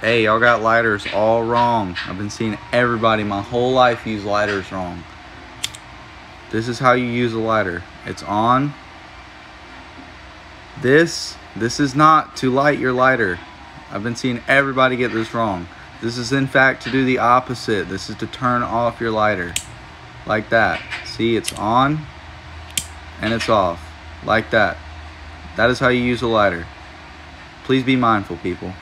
Hey, y'all got lighters all wrong. I've been seeing everybody my whole life use lighters wrong. This is how you use a lighter. It's on. This, this is not to light your lighter. I've been seeing everybody get this wrong. This is in fact to do the opposite. This is to turn off your lighter. Like that. See, it's on and it's off. Like that. That is how you use a lighter. Please be mindful, people.